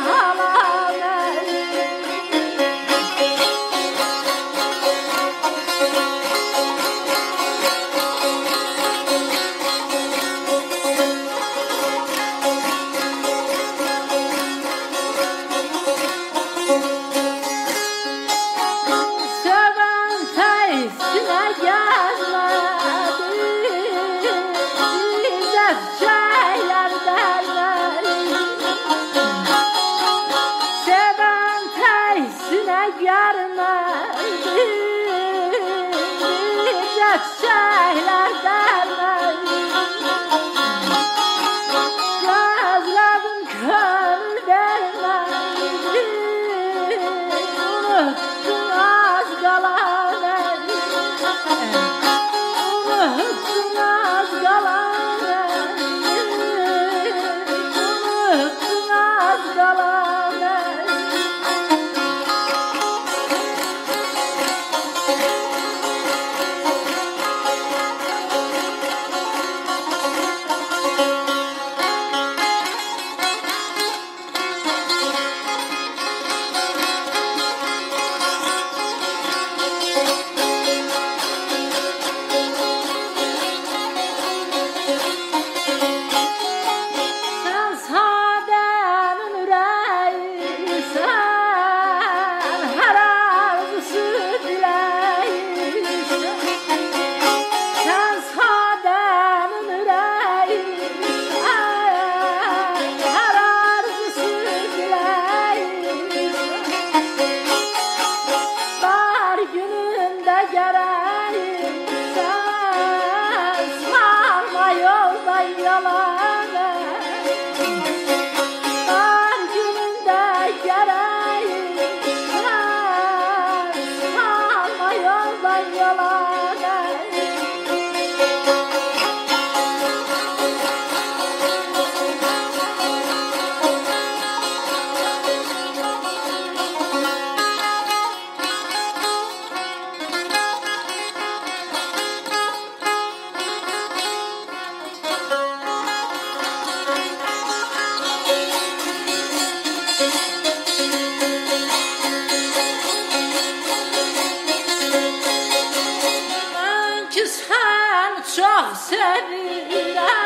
妈妈。Shaila Da. Çok seviyorum